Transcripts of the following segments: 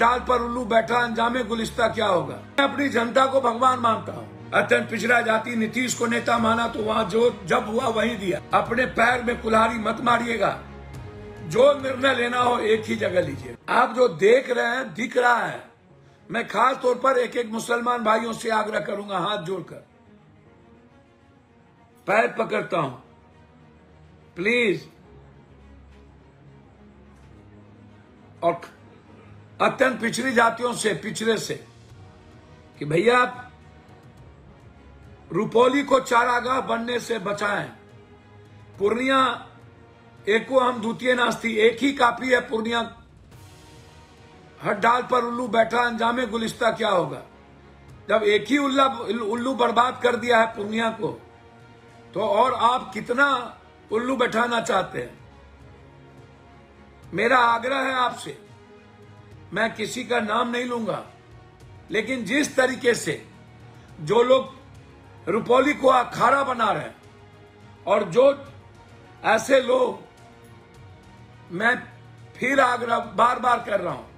डाल पर उल्लू बैठा अंजामे गुलिस्ता क्या होगा? मैं अपनी जनता को भगवान मानता हूँ। अत्यंत पिछड़ा जाति नीतीश को नेता माना तो वहाँ जो जब हुआ वहीं दिया। अपने पैर में कुल्हाड़ी मत मारिएगा। जो निर्णय लेना हो एक ही जगह लीजिए। आप जो देख रहे हैं, दिख रहा है। मैं खास तौर पर एक एक मुसलमान भाइयों से आग्रह करूँगा, हाथ जोड़कर। पैर पकड़ता हूँ। प्लीज़। और अत्यंत पिछड़ी जातियों से, पिछड़े से, कि भैया, रुपौली को चारागाह बनने से बचाएँ। पूर्णिया, एको हम द्वितीय नास्ती, एक ही काफ़ी है पूर्णिया। हर डाल पर उल्लू बैठा अंजामे गुलिस्ता क्या होगा? जब एक ही उल्ला, उल्लू बर्बाद कर दिया है पूर्णिया को तो और आप कितना उल्लू बैठाना चाहते हैं? मेरा आग्रह है आपसे मैं किसी का नाम नहीं लूँगा। लेकिन जिस तरीके से जो लोग रुपौली को अखाड़ा बना रहे हैं और जो ऐसे लोग मैं फिर आग्रह बार बार कर रहा हूँ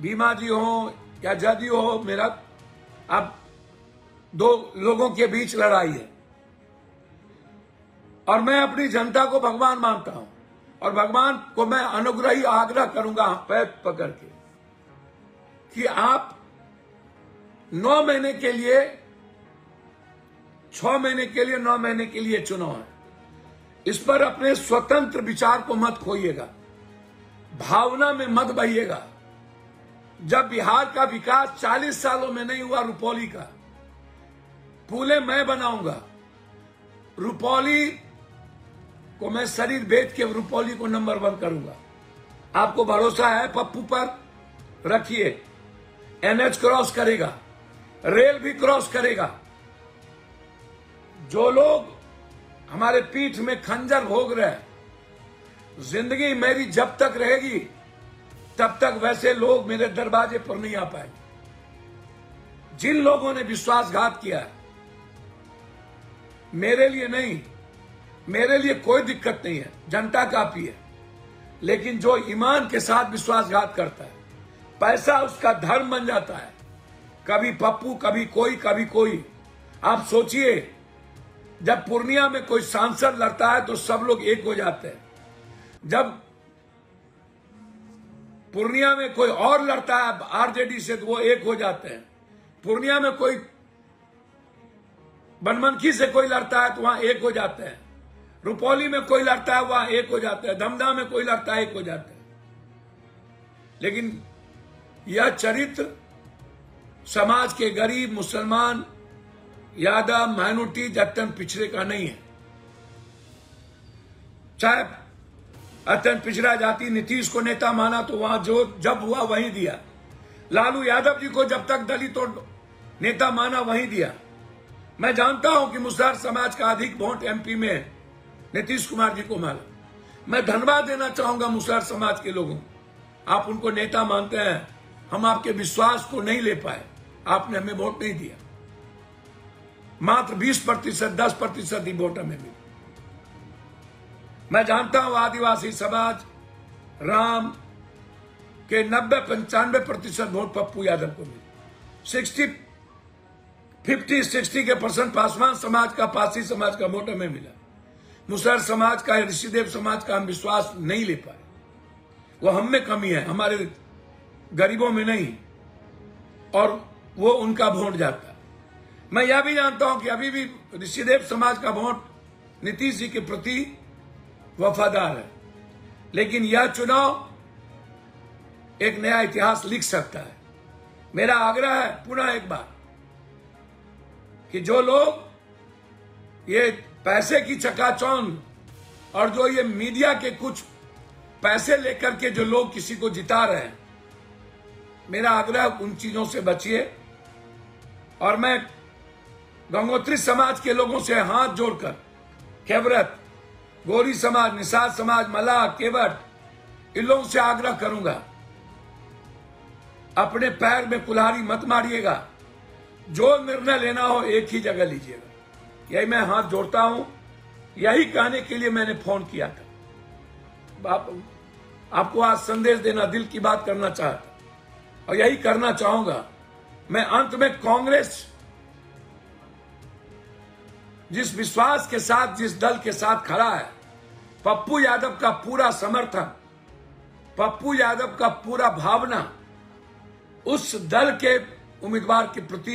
बीमा जी हो या जदयू हो, मेरा अब दो लोगों के बीच लड़ाई है। और मैं अपनी जनता को भगवान मानता हूँ। और भगवान को मैं अनुग्रही आग्रह करूँगा पैर पकड़ के कि आप नौ महीने के लिए, छह महीने के लिए, नौ महीने के लिए चुनाव है। इस पर अपने स्वतंत्र विचार को मत खोइएगा। भावना में मत बहिएगा। जब बिहार का विकास 40 सालों में नहीं हुआ रुपौली का पुले मैं बनाऊँगा। रुपौली को मैं शरीर बेच के रुपौली को नंबर वन करूँगा। आपको भरोसा है, पप्पू पर? रखिए। एनएच क्रॉस करेगा। रेल भी क्रॉस करेगा। जो लोग हमारे पीठ में खंजर भोग रहे हैं, ज़िंदगी मेरी जब तक रहेगी, तब तक वैसे लोग मेरे दरवाजे पर नहीं आ पाएँगे। जिन लोगों ने विश्वासघात किया मेरे लिए नहीं मेरे लिए कोई दिक्कत नहीं है, जनता काफ़ी है। लेकिन जो ईमान के साथ विश्वासघात करता है, पैसा उसका धर्म बन जाता है। कभी पप्पू, कभी कोई कभी कोई। आप सोचिए, जब पूर्णिया में कोई सांसद लड़ता है तो सब लोग एक हो जाते हैं। जब पूर्णिया में कोई और लड़ता है आरजेडी से तो वो एक हो जाते हैं। पूर्णिया में कोई बनमनखी से कोई लड़ता है तो वहाँ एक हो जाते हैं। रुपौली में कोई लड़ता है वहाँ एक हो जाता है धमधा में कोई लड़ता है एक हो जाता है। लेकिन यह चरित्र समाज के गरीब मुसलमान यादव माइनॉरिटी अत्यंत पिछड़े का नहीं है। चाहे अत्यंत पिछड़ा जाति नीतीश को नेता माना तो वहाँ जो जब हुआ वहीं दिया। लालू यादव जी को जब तक दलित और नेता माना वहीं दिया। मैं जानता हूँ कि मुसहर समाज का अधिक वोट एमपी में नीतीश कुमार जी को माना मैं धन्यवाद देना चाहूँगा मुसहर समाज के लोगों आप उनको नेता मानते हैं, हम आपके विश्वास को नहीं ले पाए। आपने हमें वोट नहीं दिया। मात्र 20 प्रतिशत 10 प्रतिशत ही वोट हमें मिली। मैं जानता हूँ आदिवासी समाज, राम के नब्बे, पंचानवे प्रतिशत वोट पप्पू यादव को मिले। सिक्सटी, फिफ्टी, सिक्सटी के परसेंट पासवान समाज का, पासी समाज का वोट हमें मिला। मुसहर समाज का ऋषिदेव समाज का हम विश्वास नहीं ले पाए। वो हम में कमी है, हमारे गरीबों में नहीं, और वो उनका वोट जाता मैं यह भी जानता हूँ कि अभी भी ऋषिदेव समाज का वोट नीतीश जी के प्रति वफादार है, लेकिन यह चुनाव एक नया इतिहास लिख सकता है। मेरा आग्रह है, पुनः एक बार, कि जो लोग ये पैसे की चकाचौंध और जो ये मीडिया के कुछ पैसे लेकर के जो लोग किसी को जिता रहे हैं। मेरा आग्रह उन चीज़ों से बचिए और मैं गंगोत्री समाज के लोगों से हाथ जोड़कर केवरत गोरी समाज, निषाद समाज मलाह केवट, इन लोगों से आग्रह करूँगा। अपने पैर में कुल्हाड़ी मत मारिएगा। जो निर्णय लेना हो एक ही जगह लीजिएगा। यही मैं हाथ जोड़ता हूँ। यही कहने के लिए मैंने फ़ोन किया था। बाप आपको आज संदेश देना, दिल की बात करना चाहता और यही करना चाहूँगा। मैं अंत में कांग्रेस, जिस विश्वास के साथ, जिस दल के साथ खड़ा है, पप्पू यादव का पूरा समर्थन, पप्पू यादव का पूरा भावना, उस दल के उम्मीदवार के प्रति